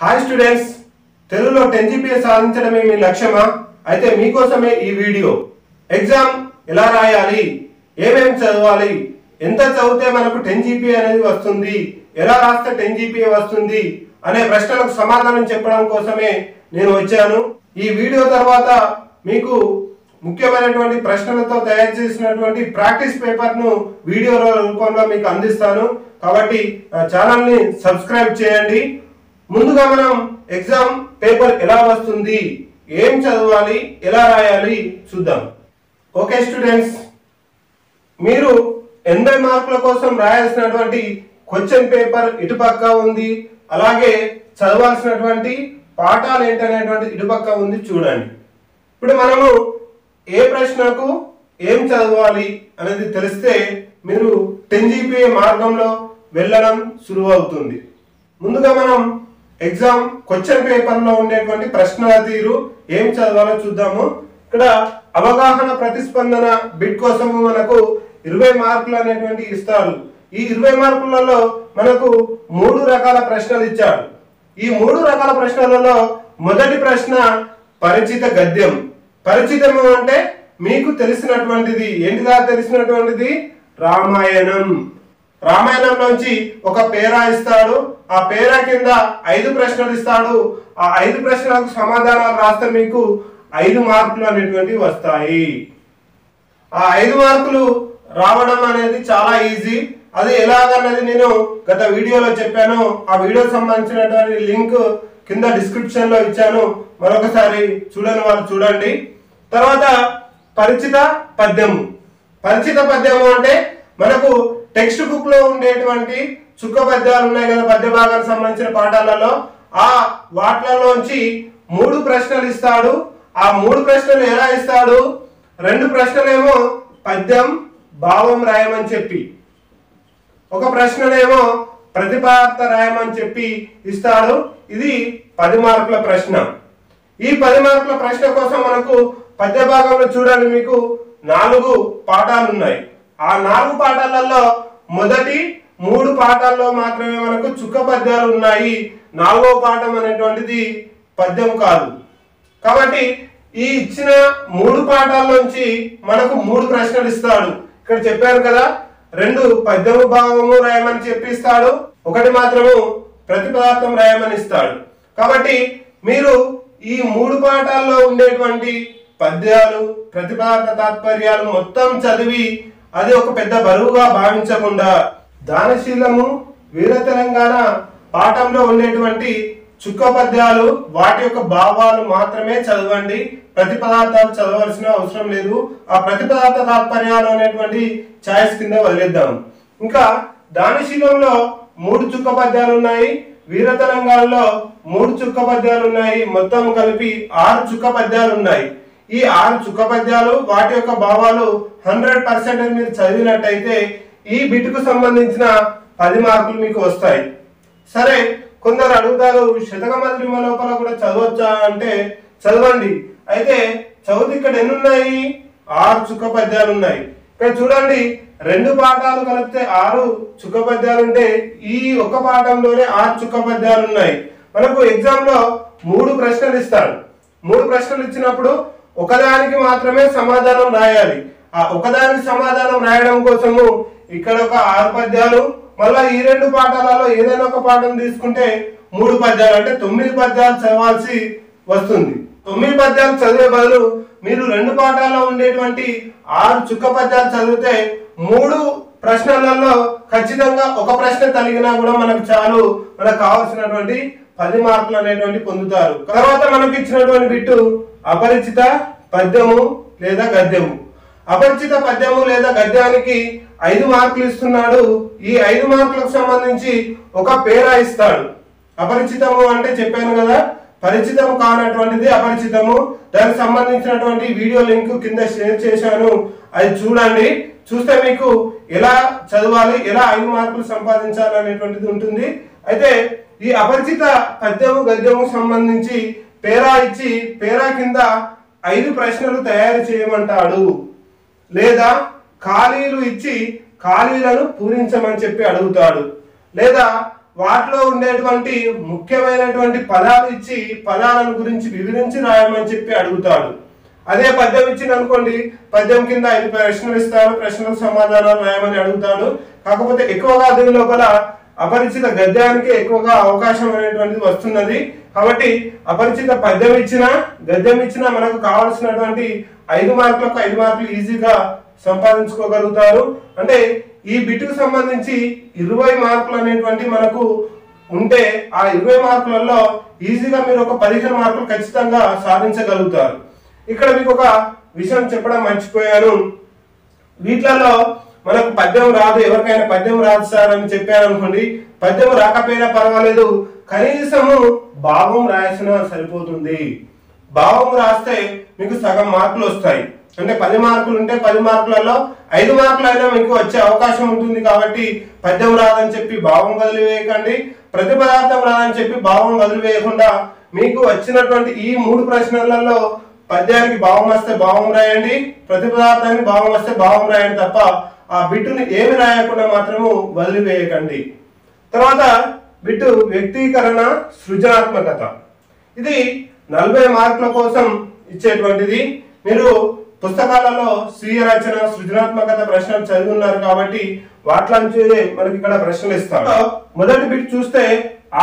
Hi students తెలుగులో ten GPA సాధించడమే మీ లక్ష్యమా? అయితే మీకోసమే ఈ వీడియో. ఎగ్జామ్ ఎలా రాయాలి? ఏమేమి చదవాలి? ఎంత చదివితే మనకు టెన్ జీపీఏ అనేది వస్తుంది? ఎలా రాస్తే టెన్ జీపీఏ వస్తుంది? అనే ప్రశ్నలకు సమాధానం చెప్పడం కోసమే నేను వచ్చాను. ఈ వీడియో తర్వాత మీకు ముఖ్యమైనటువంటి ప్రశ్నలతో తయారు చేసినటువంటి ప్రాక్టీస్ పేపర్ను వీడియో రూపంలో మీకు అందిస్తాను. కాబట్టి ఛానల్ని సబ్స్క్రైబ్ చేయండి. ముందుగా మనం ఎగ్జామ్ పేపర్ ఎలా వస్తుంది ఏం చదవాలి ఎలా రాయాలి చూద్దాం. ఓకే స్టూడెంట్స్ మీరు ఎనభై మార్కుల కోసం రాయాల్సినటువంటి క్వశ్చన్ పేపర్ ఇటుపక్క ఉంది అలాగే చదవాల్సినటువంటి పాఠాలు ఏంటనేటువంటి ఇటుపక్క ఉంది చూడండి. ఇప్పుడు మనము ఏ ప్రశ్నకు ఏం చదవాలి అనేది తెలిస్తే మీరు టెన్ జీపీఏ మార్గంలో వెళ్ళడం సులువు అవుతుంది ముందుగా మనం ఎగ్జామ్ క్వశ్చన్ పేపర్లో ఉండేటువంటి ప్రశ్నల తీరు ఏం చదవాలో చూద్దాము. ఇక్కడ అవగాహన ప్రతిస్పందన బిట్ కోసము మనకు ఇరవై మార్కులు అనేటువంటి ఇస్తారు. ఈ ఇరవై మార్కులలో మనకు మూడు రకాల ప్రశ్నలు ఇచ్చాడు ఈ మూడు రకాల ప్రశ్నలలో మొదటి ప్రశ్న పరిచిత గద్యం. పరిచితము అంటే మీకు తెలిసినటువంటిది. ఏంటిదా తెలిసినటువంటిది? రామాయణం. రామాయణంలోంచి ఒక పేరా ఇస్తాడు. ఆ పేరా కింద ఐదు ప్రశ్నలు ఇస్తాడు. ఆ ఐదు ప్రశ్నలకు సమాధానాలు రాస్తే మీకు ఐదు మార్కులు అనేటువంటివి వస్తాయి. ఆ ఐదు మార్కులు రావడం అనేది చాలా ఈజీ. అది ఎలాగన్నది నేను గత వీడియోలో చెప్పాను. ఆ వీడియోకి సంబంధించినటువంటి లింక్ కింద డిస్క్రిప్షన్లో ఇచ్చాను. మరొకసారి చూడని వాళ్ళు చూడండి. తర్వాత పరిచిత పద్యము. పరిచిత పద్యము అంటే మనకు టెక్స్ట్ బుక్లో ఉండేటువంటి చుక్క పద్యాలు ఉన్నాయి కదా పద్య భాగానికి సంబంధించిన పాఠాలలో. ఆ వాటిలలోంచి మూడు ప్రశ్నలు ఇస్తాడు. ఆ మూడు ప్రశ్నలు ఎలా ఇస్తాడు? రెండు ప్రశ్నలేమో పద్యం భావం రాయమని చెప్పి. ఒక ప్రశ్ననేమో ప్రతిపాదత రాయమని చెప్పి ఇస్తాడు. ఇది పది మార్కుల ప్రశ్న. ఈ పది మార్కుల ప్రశ్న కోసం మనకు పద్య భాగంలో చూడాలి మీకు నాలుగు పాఠాలు ఉన్నాయి. ఆ నాలుగు పాఠాలలో మొదటి మూడు పాఠాల్లో మాత్రమే మనకు చుక్క పద్యాలు ఉన్నాయి. నాలుగో పాఠం అనేటువంటిది పద్యం కాదు. కాబట్టి ఈ ఇచ్చిన మూడు పాఠాల్లోంచి మనకు మూడు ప్రశ్నలు ఇస్తాడు. ఇక్కడ చెప్పారు కదా రెండు పద్యము భావము రాయమని చెప్పిస్తాడు ఒకటి మాత్రము ప్రతిపదార్థం రాయమని ఇస్తాడు. కాబట్టి మీరు ఈ మూడు పాఠాల్లో ఉండేటువంటి పద్యాలు ప్రతిపాదక తాత్పర్యాలు మొత్తం చదివి అది ఒక పెద్ద బరువుగా భావించకుండా దానశీలము వీర తెలంగాణ పాఠంలో ఉండేటువంటి చుక్క పద్యాలు వాటి యొక్క భావాలు మాత్రమే చదవండి. ప్రతి పదార్థాలు చదవలసిన అవసరం లేదు. ఆ ప్రతిపదార్థ తాత్పర్యాలు అనేటువంటి ఛాయిస్ కింద వదిలేద్దాం. ఇంకా దానశీలంలో మూడు చుక్క పద్యాలు ఉన్నాయి. వీర తెలంగాణలో మూడు చుక్క పద్యాలు ఉన్నాయి. మొత్తం కలిపి ఆరు చుక్క పద్యాలు ఉన్నాయి. ఈ ఆరు చుక్క పద్యాలు వాటి యొక్క భావాలు హండ్రెడ్ పర్సెంట్ మీరు చదివినట్టయితే ఈ బిట్కు సంబంధించిన పది మార్కులు మీకు వస్తాయి. సరే కొందరు అడుగుతారు శతక మధురిమ లోపల కూడా చదవచ్చా? అంటే చదవండి. అయితే చదువు ఇక్కడ ఎన్ని ఉన్నాయి ఆరు చుక్క పద్యాలు ఉన్నాయి. ఇక్కడ చూడండి రెండు పాఠాలు కలిపితే ఆరు చుక్క పద్యాలు ఉంటే ఈ ఒక పాఠంలోనే ఆరు చుక్క పద్యాలు ఉన్నాయి. మనకు ఎగ్జామ్లో మూడు ప్రశ్నలు ఇస్తారు. మూడు ప్రశ్నలు ఇచ్చినప్పుడు ఒకదానికి మాత్రమే సమాధానం రాయాలి. ఆ ఒకదానికి సమాధానం రాయడం కోసము ఇక్కడ ఒక ఆరు పద్యాలు మళ్ళా ఈ రెండు పాఠాలలో ఏదైనా ఒక పాఠం తీసుకుంటే మూడు పద్యాలు అంటే తొమ్మిది పద్యాలు చదవాల్సి వస్తుంది. తొమ్మిది పద్యాలు చదివే బదులు మీరు రెండు పాఠాల్లో ఉండేటువంటి ఆరు చుక్క పద్యాలు చదివితే మూడు ప్రశ్నలలో ఖచ్చితంగా ఒక ప్రశ్న తలిగినా కూడా మనకు చాలు. మనకు కావాల్సినటువంటి పది మార్కులు అనేటువంటి పొందుతారు. తర్వాత మనకు ఇచ్చినటువంటి బిట్టు అపరిచిత పద్యము లేదా గద్యము. అపరిచిత పద్యము లేదా గద్యానికి ఐదు మార్కులు ఇస్తున్నాడు. ఈ ఐదు మార్కులకు సంబంధించి ఒక పేరా ఇస్తాడు. అపరిచితము అంటే చెప్పాను కదా పరిచితము కానటువంటిది అపరిచితము. దానికి సంబంధించినటువంటి వీడియో లింక్ కింద షేర్ చేశాను. అది చూడండి. చూస్తే మీకు ఎలా చదవాలి ఎలా ఐదు మార్కులు సంపాదించాలి అనేటువంటిది ఉంటుంది. అయితే ఈ అపరిచిత పద్యము గద్యము సంబంధించి పేరా ఇచ్చి పేరా కింద ఐదు ప్రశ్నలు తయారు చేయమంటాడు. లేదా ఖాళీలు ఇచ్చి ఖాళీలను పూరించమని చెప్పి అడుగుతాడు. లేదా వాటిలో ఉండేటువంటి ముఖ్యమైనటువంటి పదాలు ఇచ్చి పదాలను గురించి వివరించి రాయమని చెప్పి అడుగుతాడు. అదే పద్యం ఇచ్చింది అనుకోండి పద్యం కింద ఐదు ప్రశ్నలు ఇస్తారు ప్రశ్నలకు సమాధానాలు రాయమని అడుగుతాడు. కాకపోతే ఎక్కువగా దీని లోపల అపరిచిత గద్యానికి ఎక్కువగా అవకాశం అనేటువంటిది వస్తున్నది. కాబట్టి అపరిచిత పద్యం ఇచ్చిన గద్యం ఇచ్చిన మనకు కావాల్సినటువంటి ఐదు మార్కులకు ఐదు మార్కులు ఈజీగా సంపాదించుకోగలుగుతారు. అంటే ఈ బిట్టుకు సంబంధించి ఇరవై మార్కులు అనేటువంటి మనకు ఉంటే ఆ ఇరవై మార్కులలో ఈజీగా మీరు ఒక పదిహేను మార్కులు ఖచ్చితంగా సాధించగలుగుతారు. ఇక్కడ మీకు ఒక విషయం చెప్పడం మర్చిపోయాను. వీటిలలో మనకు పద్యం రాదు ఎవరికైనా పద్యం రాదు సార్ అని చెప్పాను అనుకోండి పద్యం రాకపోయినా పర్వాలేదు కనీసము భావం రాసినా సరిపోతుంది. భావం రాస్తే మీకు సగం మార్కులు వస్తాయి. అంటే పది మార్కులు ఉంటే పది మార్కులలో ఐదు మార్కులు అయినా మీకు వచ్చే అవకాశం ఉంటుంది కాబట్టి పద్యం రాదని చెప్పి భావం వదిలివేయకండి ప్రతి పదార్థం రాదని చెప్పి భావం వదిలివేయకుండా మీకు వచ్చినటువంటి ఈ మూడు ప్రశ్నలలో పద్యానికి భావం వస్తే భావం రాయండి ప్రతి పదార్థానికి భావం వస్తే భావం రాయండి తప్ప ఆ బిట్టుని ఏమి రాయకుండా మాత్రము వదిలివేయకండి. తర్వాత బిట్టు వ్యక్తీకరణ సృజనాత్మకత. ఇది నలభై మార్కుల కోసం ఇచ్చేటువంటిది. మీరు పుస్తకాలలో స్వీయ రచన సృజనాత్మకత ప్రశ్నలు చదివి ఉన్నారు కాబట్టి వాటిలో నుంచి మనకి ఇక్కడ ప్రశ్నలు ఇస్తాడు. మొదటి బిట్ చూస్తే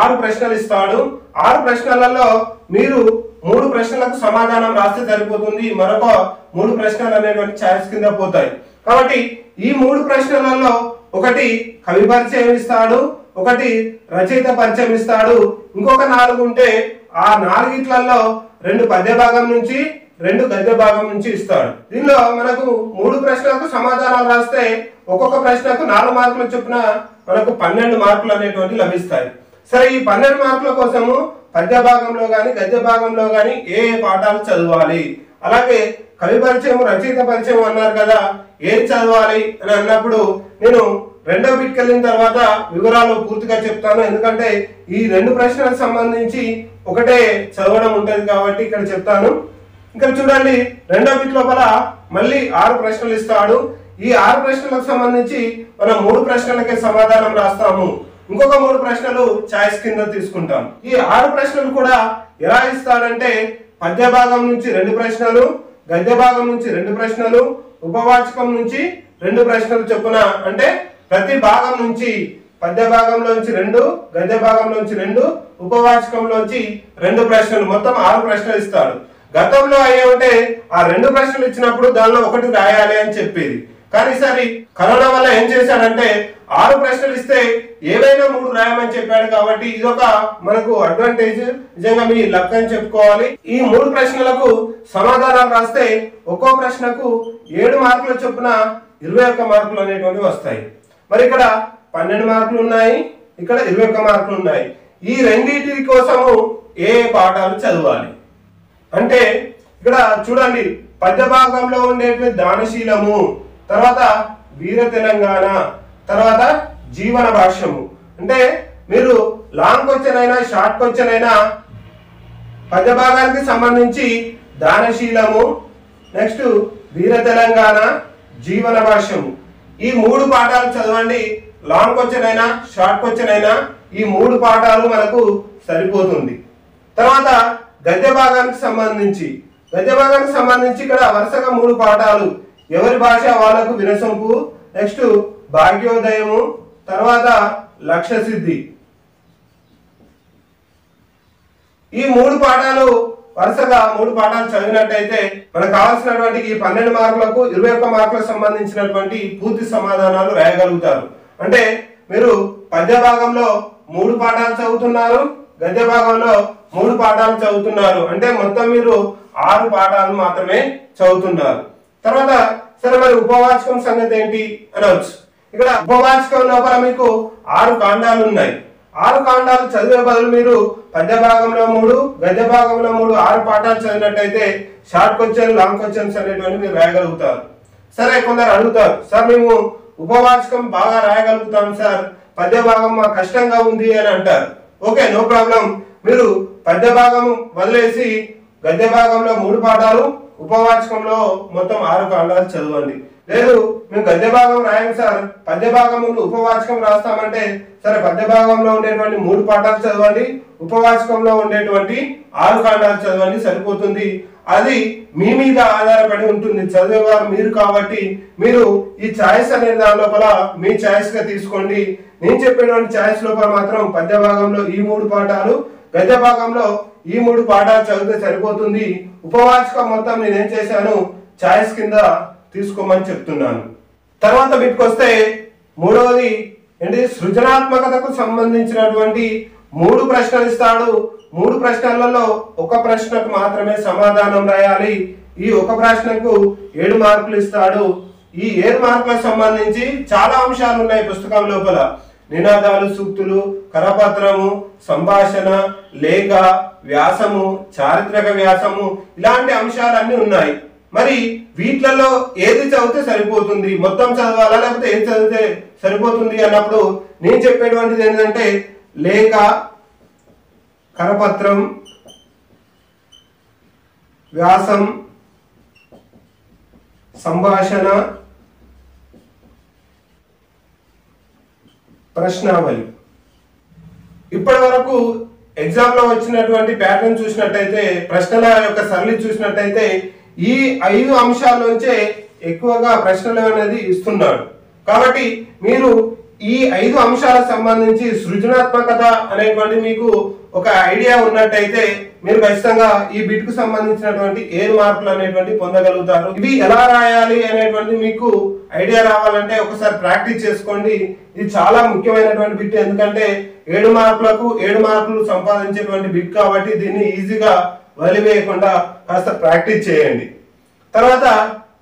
ఆరు ప్రశ్నలు ఇస్తాడు. ఆరు ప్రశ్నలలో మీరు మూడు ప్రశ్నలకు సమాధానం రాస్తే సరిపోతుంది. మరొక మూడు ప్రశ్నలు అనేటువంటి ఛాయిస్ కింద పోతాయి. కాబట్టి ఈ మూడు ప్రశ్నలలో ఒకటి కవి పరిచయం ఇస్తాడు ఒకటి రచయిత పరిచయం ఇస్తాడు. ఇంకొక నాలుగు ఉంటే ఆ నాలుగిట్లలో రెండు పద్య భాగం నుంచి రెండు గద్య భాగం నుంచి ఇస్తాడు. దీనిలో మనకు మూడు ప్రశ్నలకు సమాధానాలు రాస్తే ఒక్కొక్క ప్రశ్నకు నాలుగు మార్కులు చొప్పున మనకు పన్నెండు మార్కులు అనేటువంటి లభిస్తాయి. సరే ఈ పన్నెండు మార్కుల కోసము పద్య భాగంలో కానీ గద్య భాగంలో కానీ ఏ ఏ పాఠాలు చదవాలి? అలాగే కవి పరిచయం రచయిత పరిచయం అన్నారు కదా ఏది చదవాలి అని అన్నప్పుడు నేను రెండో బిట్కి వెళ్ళిన తర్వాత వివరాలు పూర్తిగా చెప్తాను. ఎందుకంటే ఈ రెండు ప్రశ్నలకు సంబంధించి ఒకటే చదవడం ఉంటుంది కాబట్టి ఇక్కడ చెప్తాను. ఇక్కడ చూడండి రెండో బిట్ లోపల మళ్ళీ ఆరు ప్రశ్నలు ఇస్తాడు. ఈ ఆరు ప్రశ్నలకు సంబంధించి మనం మూడు ప్రశ్నలకే సమాధానం రాస్తాము. ఇంకొక మూడు ప్రశ్నలు ఛాయిస్ కింద తీసుకుంటాం. ఈ ఆరు ప్రశ్నలు కూడా ఎలా ఇస్తాడంటే పద్య భాగం నుంచి రెండు ప్రశ్నలు గద్య భాగం నుంచి రెండు ప్రశ్నలు ఉపవాచకం నుంచి రెండు ప్రశ్నలు చొప్పున. అంటే ప్రతి భాగం నుంచి పద్య భాగంలోంచి రెండు గద్య భాగంలోంచి రెండు ఉపవాచకంలోంచి రెండు ప్రశ్నలు. మొత్తం ఆరు ప్రశ్నలు ఇస్తాడు. గతంలో అయ్యే ఉంటే ఆ రెండు ప్రశ్నలు ఇచ్చినప్పుడు దానిలో ఒకటి రాయాలి అని చెప్పేది. కానీ ఈసారి కరోనా వల్ల ఏం చేశాడంటే ఆరు ప్రశ్నలు ఇస్తే ఏవైనా మూడు రాయమని చెప్పాడు కాబట్టి ఇదొక మనకు అడ్వాంటేజ్ నిజంగా మీ లక్ అని చెప్పుకోవాలి. ఈ మూడు ప్రశ్నలకు సమాధానాలు రాస్తే ఒక్కో ప్రశ్నకు ఏడు మార్కుల చొప్పున ఇరవై ఒక్క మార్కులు అనేటువంటివి వస్తాయి. మరి ఇక్కడ పన్నెండు మార్కులు ఉన్నాయి ఇక్కడ ఇరవై ఒక్క మార్కులు ఉన్నాయి. ఈ రెండింటి కోసము ఏ ఏ పాఠాలు చదవాలి? అంటే ఇక్కడ చూడండి పద్య భాగంలో ఉండేటువంటి దానశీలము తర్వాత వీర తెలంగాణ తర్వాత జీవన భాష్యము. అంటే మీరు లాంగ్ క్వశ్చన్ అయినా షార్ట్ క్వశ్చన్ అయినా పద్య భాగానికి సంబంధించి దానశీలము నెక్స్ట్ వీర తెలంగాణ జీవన భాష్యము. ఈ మూడు పాఠాలు చదవండి. లాంగ్ క్వశ్చన్ అయినా షార్ట్ క్వశ్చన్ అయినా ఈ మూడు పాఠాలు మనకు సరిపోతుంది. తర్వాత గద్య భాగానికి సంబంధించి. గద్య భాగానికి సంబంధించి ఇక్కడ వరుసగా మూడు పాఠాలు. ఎవరి భాష వాళ్ళకు వినసొంపు? నెక్స్ట్ భాగ్యోదయము తర్వాత లక్ష్య సిద్ధి ఈ మూడు పాఠాలు వరుసగా మూడు పాఠాలు చదివినట్టయితే మనకు కావాల్సినటువంటి ఈ పన్నెండు మార్కులకు ఇరవై ఒక్క మార్కులకు సంబంధించినటువంటి పూర్తి సమాధానాలు రాయగలుగుతారు. అంటే మీరు పద్య భాగంలో మూడు పాఠాలు చదువుతున్నారు గద్య భాగంలో మూడు పాఠాలు చదువుతున్నారు. అంటే మొత్తం మీరు ఆరు పాఠాలు మాత్రమే చదువుతున్నారు. తర్వాత సరే మరి ఉపవాచకం సంగతి ఏంటి అనవచ్చు ఇక్కడ ఉపవాచకం లోపల మీకు ఆరు కాండాలు ఉన్నాయి. ఆరు కాండాలు చదివే బదులు మీరు పద్య భాగంలో మూడు గద్య భాగంలో మూడు ఆరు పాఠాలు చదివినట్టయితే షార్ట్ క్వశ్చన్ లాంగ్ క్వశ్చన్స్ అనేటువంటి మీరు రాయగలుగుతారు. సరే కొందరు అడుగుతారు సార్ మేము ఉపవాచకం బాగా రాయగలుగుతాం సార్. పద్య భాగం మాకు కష్టంగా ఉంది అని అంటారు. Okay no problem. మీరు పద్య భాగం వదిలేసి గద్య భాగంలో మూడు పాఠాలు ఉపవాచకంలో మొత్తం ఆరు కాండాలు చదవండి. లేదు మేము గద్య భాగం రాయం సార్. పద్య భాగంలో ఉపవాచకం రాస్తామంటే సరే పద్య భాగంలో ఉండేటువంటి మూడు పాఠాలు చదవండి ఉపవాచకంలో ఉండేటువంటి ఆరు కాండాలు చదవండి సరిపోతుంది. అది మీ మీద ఆధారపడి ఉంటుంది. చదివేవారు మీరు కాబట్టి మీరు ఈ ఛాయిస్ అనే దాని లోపల మీ ఛాయిస్గా తీసుకోండి. నేను చెప్పేటువంటి ఛాయిస్ లోపల మాత్రం పద్య భాగంలో ఈ మూడు పాఠాలు గద్య భాగంలో ఈ మూడు పాఠాలు చదివితే సరిపోతుంది. ఉపవాచకం మొత్తం నేనేం చేశాను? ఛాయిస్ కింద తీసుకోమని చెప్తున్నాను. తర్వాత వీటికి వస్తే మూడవది ఏంటి? సృజనాత్మకతకు సంబంధించినటువంటి మూడు ప్రశ్నలు ఇస్తాడు. మూడు ప్రశ్నలలో ఒక ప్రశ్నకు మాత్రమే సమాధానం రాయాలి. ఈ ఒక ప్రశ్నకు ఏడు మార్కులు ఇస్తాడు. ఈ ఏడు మార్కులకు సంబంధించి చాలా అంశాలు ఉన్నాయి పుస్తకం లోపల. నినాదాలు సూక్తులు కరపత్రము సంభాషణ లేఖ వ్యాసము చారిత్రక వ్యాసము ఇలాంటి అంశాలన్నీ ఉన్నాయి. మరి వీటిలలో ఏది చదివితే సరిపోతుంది? మొత్తం చదవాలా? లేకపోతే ఏది చదివితే సరిపోతుంది? అన్నప్పుడు నేను చెప్పేటువంటిది ఏంటంటే లేఖ కరపత్రం వ్యాసం సంభాషణ ప్రశ్నావళి. ఇప్పటి వరకు ఎగ్జామ్లో వచ్చినటువంటి ప్యాటర్న్ చూసినట్టయితే ప్రశ్నల యొక్క సరళి చూసినట్టయితే ఈ ఐదు అంశాల నుంచే ఎక్కువగా ప్రశ్నలు అనేది ఇస్తున్నాడు. కాబట్టి మీరు ఈ ఐదు అంశాలకు సంబంధించి సృజనాత్మకత అనేటువంటి మీకు ఒక ఐడియా ఉన్నట్టయితే మీరు ఖచ్చితంగా ఈ బిట్కు సంబంధించినటువంటి ఏడు మార్కులు అనేటువంటి పొందగలుగుతారు. ఇవి ఎలా రాయాలి అనేటువంటి మీకు ఐడియా రావాలంటే ఒకసారి ప్రాక్టీస్ చేసుకోండి. ఇది చాలా ముఖ్యమైనటువంటి బిట్ ఎందుకంటే ఏడు మార్కులకు ఏడు మార్కులు సంపాదించేటువంటి బిట్ కాబట్టి దీన్ని ఈజీగా వదిలివేయకుండా కాస్త ప్రాక్టీస్ చేయండి. తర్వాత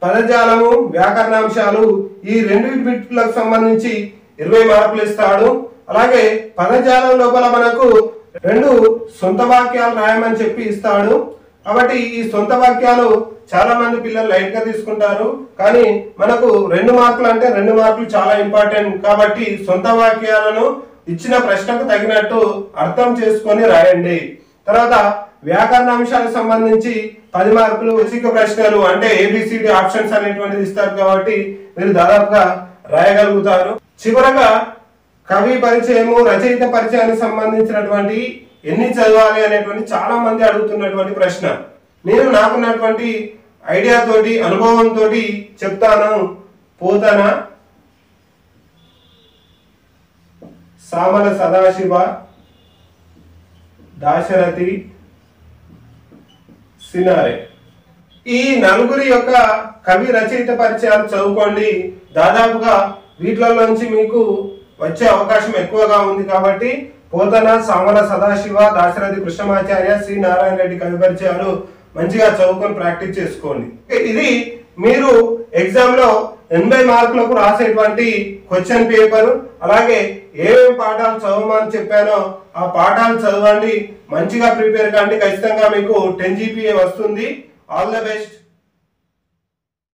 పదజాలము వ్యాకరణాంశాలు ఈ రెండు బిట్లకు సంబంధించి ఇరవై మార్కులు ఇస్తాడు. అలాగే పదజాలం లోపల మనకు రెండు సొంత వాక్యాలు రాయమని చెప్పి ఇస్తాడు. కాబట్టి ఈ సొంత వాక్యాలు చాలా మంది పిల్లలు లైట్గా తీసుకుంటారు. కానీ మనకు రెండు మార్కులు అంటే రెండు మార్కులు చాలా ఇంపార్టెంట్ కాబట్టి సొంత వాక్యాలను ఇచ్చిన ప్రశ్నకు తగినట్టు అర్థం చేసుకొని రాయండి. తర్వాత వ్యాకరణ అంశాలకు సంబంధించి పది మార్కులు ఉచిక ప్రశ్నలు అంటే ఏబిసిడి ఆప్షన్స్ అనేటువంటిది ఇస్తారు కాబట్టి మీరు దాదాపుగా రాయగలుగుతారు. చివరగా కవి పరిచయము రచయిత పరిచయానికి సంబంధించినటువంటి ఎన్ని చదవాలి అనేటువంటి చాలా మంది అడుగుతున్నటువంటి ప్రశ్న. నేను నాకున్నటువంటి ఐడియాతోటి అనుభవంతో చెప్తాను. పోతన సామల సదాశివ దాశరథి సినారే. ఈ నలుగురి యొక్క కవి రచయిత పరిచయాలు చదువుకోండి. దాదాపుగా వీటిలోంచి మీకు వచ్చే అవకాశం ఎక్కువగా ఉంది కాబట్టి పోతన సామల సదాశివ దాశరథి కృష్ణమాచార్య శ్రీ నారాయణ రెడ్డి కవి మంచిగా చదువుకొని ప్రాక్టీస్ చేసుకోండి. ఇది మీరు ఎగ్జామ్లో ఎనభై మార్కులకు రాసేటువంటి క్వశ్చన్ పేపర్ అలాగే ఏమేమి పాఠాలు చదవమని చెప్పానో ఆ పాఠాలు చదవండి మంచిగా ప్రిపేర్ కండి. ఖచ్చితంగా మీకు టెన్ జీపీఏ వస్తుంది. All the best